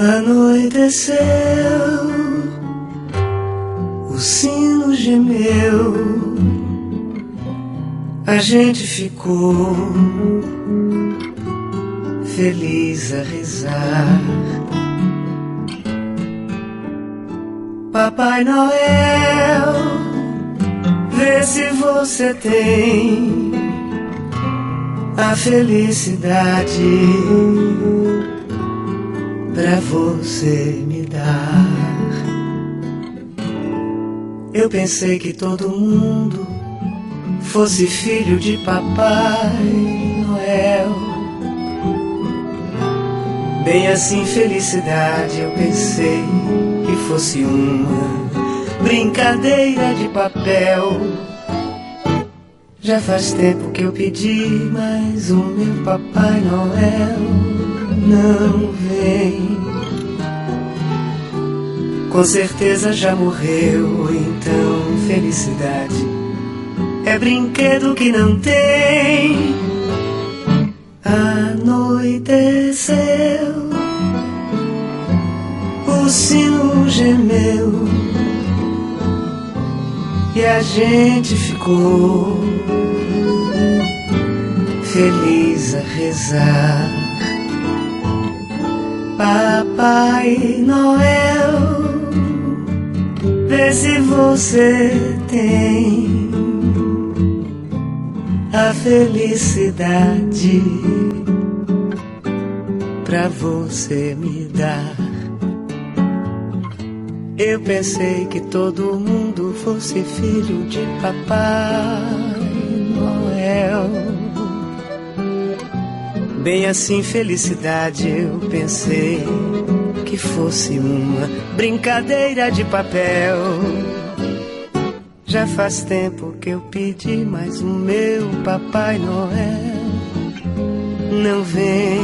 Anoiteceu, o sino gemeu, a gente ficou feliz a rezar. Papai Noel, vê se você tem a felicidade pra você me dar. Eu pensei que todo mundo fosse filho de Papai Noel. Bem assim, felicidade, eu pensei que fosse uma brincadeira de papel. Já faz tempo que eu pedi, mas o meu Papai Noel não vem. Com certeza já morreu, então felicidade é brinquedo que não tem. Anoiteceu, o sino gemeu e a gente ficou feliz a rezar. Papai Noel, vê se você tem a felicidade pra você me dar. Eu pensei que todo mundo fosse filho de Papai Noel. Bem assim, felicidade, eu pensei que fosse uma brincadeira de papel. Já faz tempo que eu pedi, mas o meu Papai Noel não vem.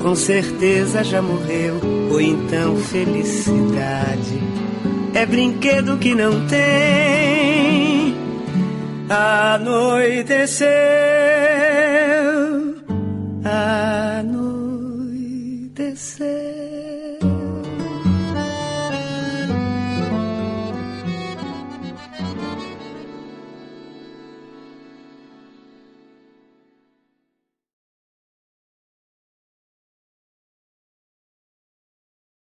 Com certeza já morreu, ou então felicidade é brinquedo que não tem. Anoiteceu, anoiteceu.